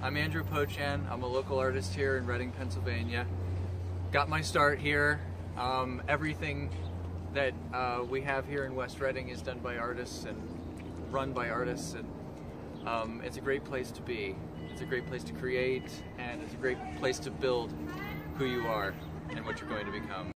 I'm Andrew Pochan. I'm a local artist here in Reading, Pennsylvania. Got my start here. Um, everything that uh, we have here in West Reading is done by artists and run by artists, and um, it's a great place to be. It's a great place to create, and it's a great place to build who you are and what you're going to become.